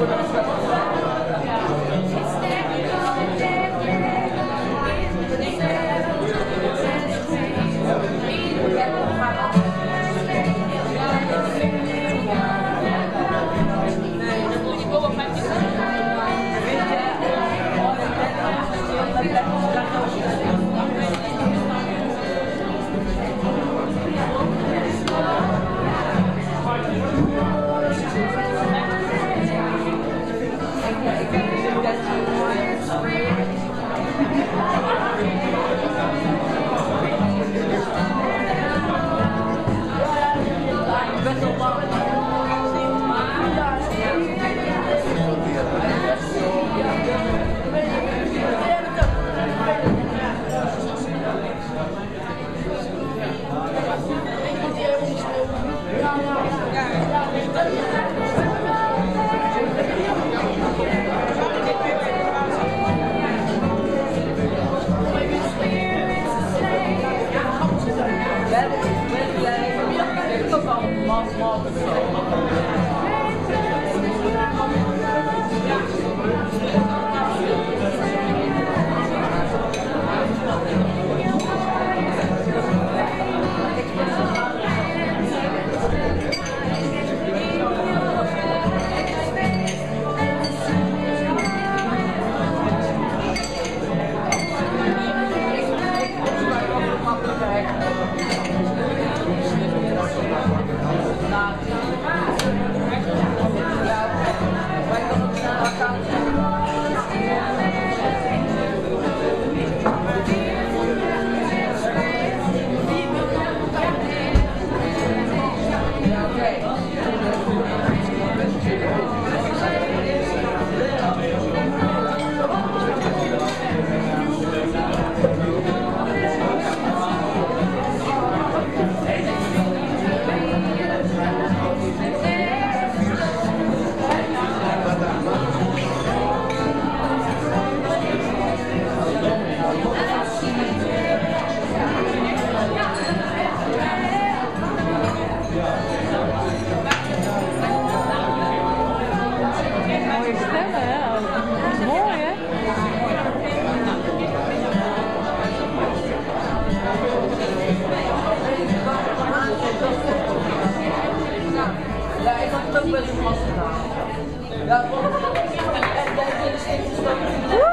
Obrigado. small, small facility. mooie stemmen, hè? Oh, mooi, hè? Ja, ik had het ook wel wel vast gedaan. Ja, en dat is steeds